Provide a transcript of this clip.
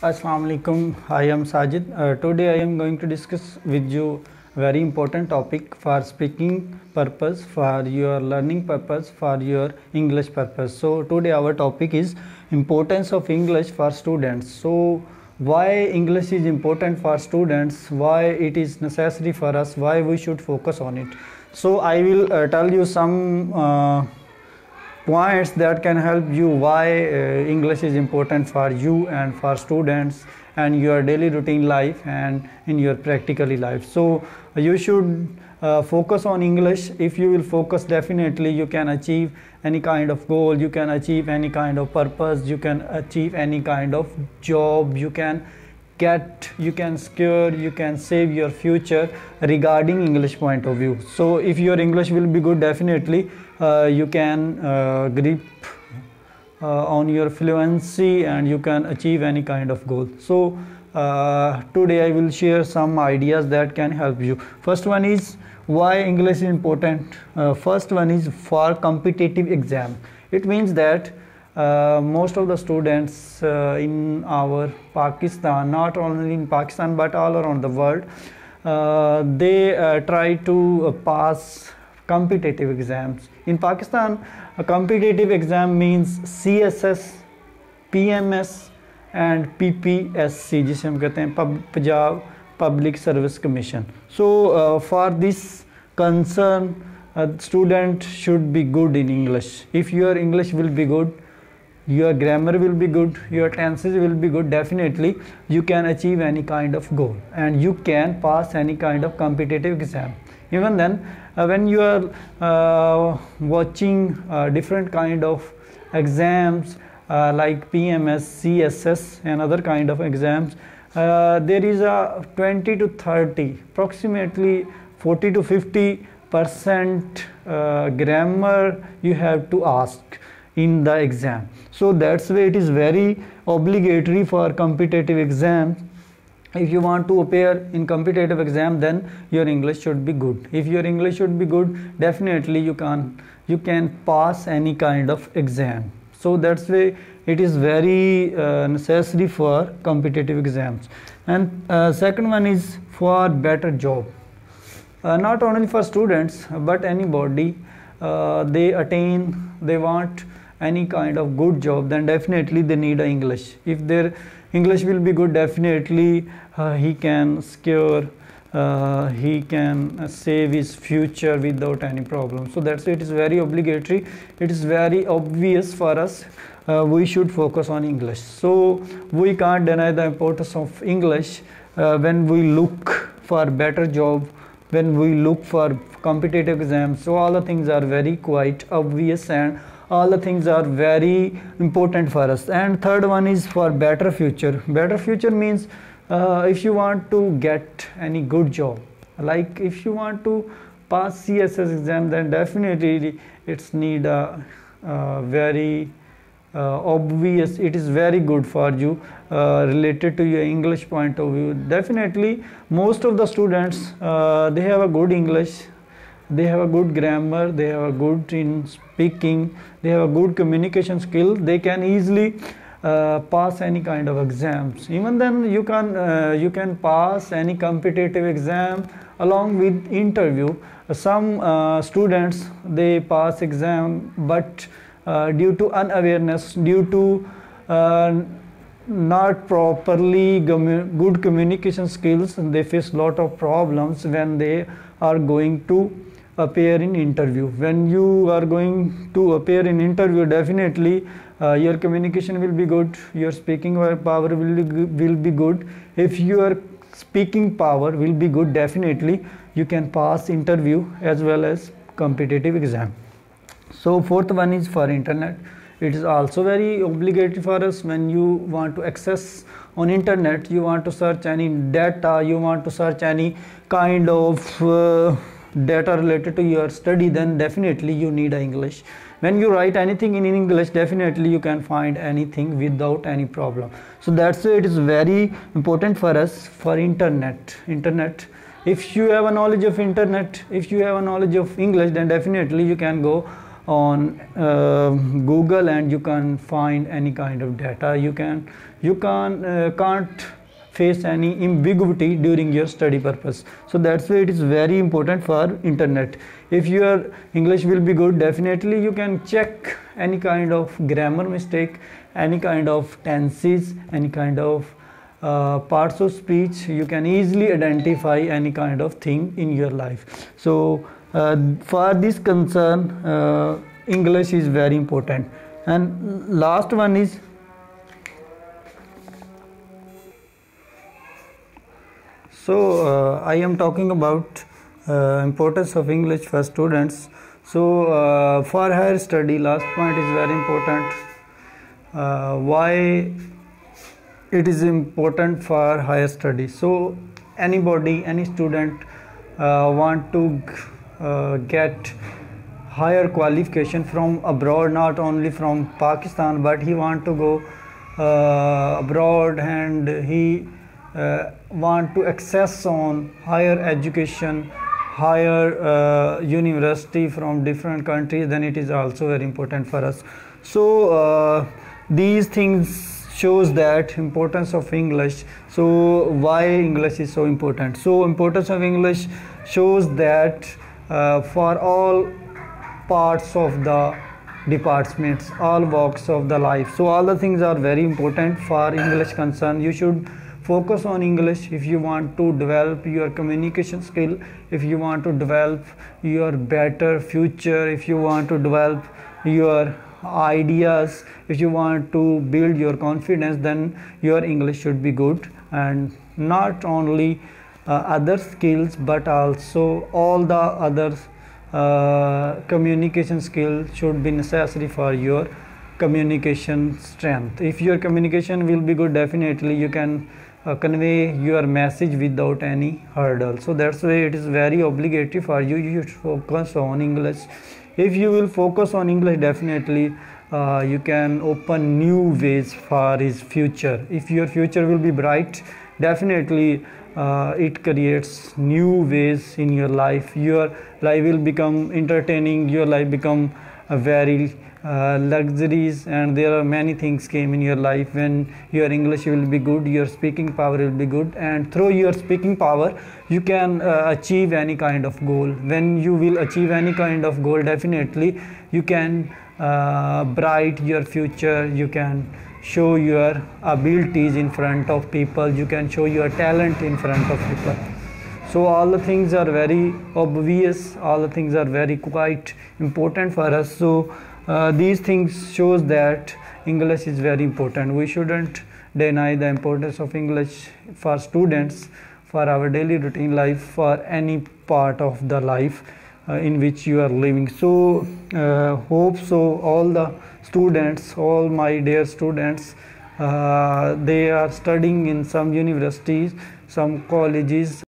Assalamu alaikum. I am Sajid. Uh, today I am going to discuss with you very important topic for speaking purpose, for your learning purpose, for your English purpose. So today our topic is importance of English for students. So why English is important for students, why it is necessary for us, why we should focus on it. So I will uh, tell you some uh, points that can help you? Why uh, english is important for you and for students and your daily routine life and in your practically life? So you should uh, focus on english. If you will focus definitely you can achieve any kind of goal you can achieve any kind of purpose you can achieve any kind of job you can get you can secure you can save your future regarding english point of view. So if your english will be good definitely uh, you can uh, grip uh, on your fluency and you can achieve any kind of goal. So uh, today i will share some ideas that can help you. First one is why english is important? Uh, first one is for competitive exam. It means that uh, most of the students uh, in our Pakistan, not only in Pakistan but all around the world, uh, they uh, try to uh, pass competitive exams. In Pakistan, a competitive exam means CSS, PMS and PPSC जिसे हम कहते हैं Punjab public service commission so for this concern a student should be good in english if your english will be good your grammar will be good your tenses will be good definitely you can achieve any kind of goal and you can pass any kind of competitive exam. Even then uh, when you are uh, watching uh, different kind of exams uh, like pms css and other kind of exams uh, there is a 20 to 30 approximately 40 to 50 percent uh, grammar you have to ask in the exam. So that's why it is very obligatory for competitive exam. If you want to appear in competitive exam then your english should be good. If your english should be good definitely you can you can pass any kind of exam. So that's why it is very uh, necessary for competitive exams. And uh, second one is for better job. Uh, not only for students but anybody uh, they attain they want any kind of good job then definitely they need english. If their english will be good definitely uh, he can secure uh, he can save his future without any problem. So that's it. Is very obligatory. It is very obvious for us uh, we should focus on english. So we can't deny the importance of english uh, when we look for better job when we look for competitive exams so all the things are very quite obvious and all the things are very important for us. And third one is for better future. Better future means uh, if you want to get any good job like if you want to pass css exam then definitely it's need a, a very uh, obvious it is very good for you uh, related to your english point of view. Definitely most of the students uh, they have a good english they have a good grammar they have a good in speaking they have a good communication skill. They can easily uh, pass any kind of exams. Even then you can uh, you can pass any competitive exam along with interview. Some uh, students they pass exam but uh, due to unawareness due to uh, not properly good communication skills they face lot of problems when they are going to appear in interview. When you are going to appear in interview definitely uh, your communication will be good your speaking power will be, will be good. If your speaking power will be good definitely you can pass interview as well as competitive exam. So fourth one is for internet. It is also very obligatory for us when you want to access on internet you want to search any data you want to search any kind of uh, data related to your study then definitely you need english. When you write anything in english definitely you can find anything without any problem. So that's why it is very important for us for internet. Internet if you have a knowledge of internet if you have a knowledge of english then definitely you can go on uh, google and you can find any kind of data. You can you can uh, can't face any ambiguity during your study purpose. So that's why it is very important for internet. If your english will be good definitely you can check any kind of grammar mistake any kind of tenses any kind of uh, parts of speech. You can easily identify any kind of thing in your life. So uh, for this concern uh, english is very important. And last one is so uh, i am talking about uh, importance of english for students. So uh, for higher study last point is very important. Why it is important for higher study? So anybody any student uh, want to uh, get higher qualification from abroad not only from pakistan but he want to go uh, abroad and he uh, want to access on higher education higher uh, university from different countries then it is also very important for us. So uh, these things shows that importance of english. So why english is so important? So importance of english shows that uh, for all parts of the departments all walks of the life. So all the things are very important for english concern. You should focus on english if you want to develop your communication skill if you want to develop your better future if you want to develop your ideas if you want to build your confidence then your english should be good. And not only uh, other skills but also all the other uh, communication skills should be necessary for your communication strength. If your communication will be good definitely you can uh, convey your message without any hurdle. So that's why it is very obligatory for you you should focus on english. If you will focus on english definitely uh, you can open new ways for his future. If your future will be bright definitely uh, it creates new ways in your life. Your life will become entertaining your life become very uh, luxuries and there are many things came in your life. When your english will be good your speaking power will be good and through your speaking power you can uh, achieve any kind of goal. When you will achieve any kind of goal definitely you can uh, bright your future. You can show your abilities in front of people. You can show your talent in front of people so all the things are very obvious all the things are very quite important for us. So uh, these things shows that english is very important. We shouldn't deny the importance of english for students for our daily routine life for any part of the life uh, in which you are living. So uh, hope so all the students all my dear students uh, they are studying in some universities some colleges